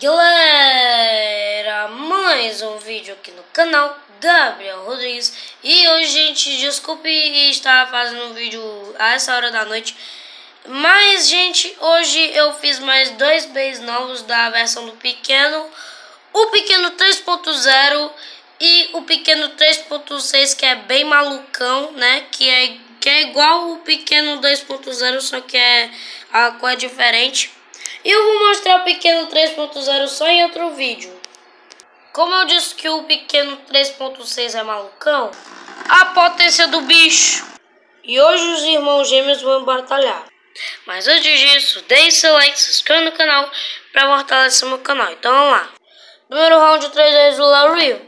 Galera, mais um vídeo aqui no canal Gabriel Rodrigues E hoje, gente, desculpe estar fazendo um vídeo a essa hora da noite Mas, gente, hoje eu fiz mais dois bens novos da versão do pequeno O pequeno 3.0 e o pequeno 3.6 que é bem malucão, né? Que é, que é igual o pequeno 2.0, só que é a cor é diferente eu vou mostrar o pequeno 3.0 só em outro vídeo. Como eu disse que o pequeno 3.6 é malucão, a potência do bicho. E hoje os irmãos gêmeos vão batalhar. Mas antes disso, deixe seu like, se inscreva no canal para fortalecer meu canal. Então vamos lá. Primeiro round 3 vezes do Lario.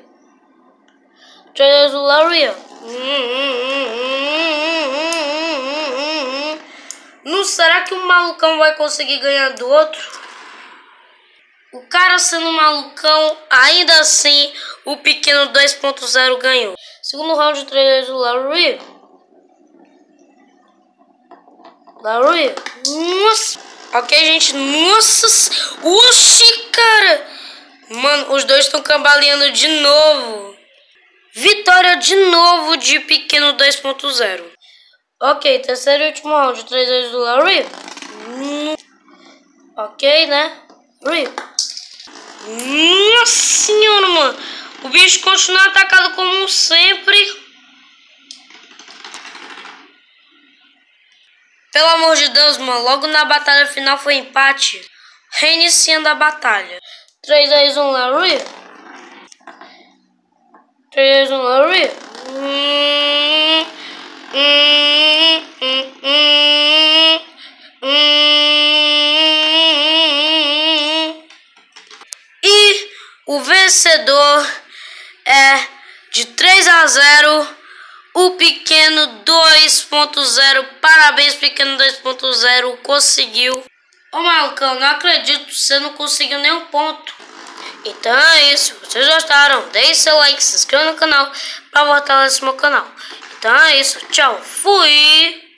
3 vezes do Lario. Hum, hum, hum, não será que o malucão vai conseguir ganhar do outro? O cara sendo malucão, ainda assim o pequeno 2.0 ganhou. Segundo round 3 do Larry. Larry. Nossa. Ok, gente. Nossa. Oxi, cara. Mano, os dois estão cambaleando de novo. Vitória de novo de pequeno 2.0. Ok, terceiro e último round. Três vezes do Larry. Hum. Ok, né? Rip. Nossa senhora, mano. O bicho continua atacado como sempre. Pelo amor de Deus, mano. Logo na batalha final foi empate. Reiniciando a batalha. 3, 2, 1, Larry. 3, 2, 1, Larry. O vencedor é de 3 a 0 o pequeno 2.0. Parabéns, pequeno 2.0. Conseguiu. Ô Malcão, não acredito, você não conseguiu nenhum ponto. Então é isso. Vocês gostaram, deixe seu like, se inscreva no canal para fortalecer meu canal. Então é isso. Tchau. Fui.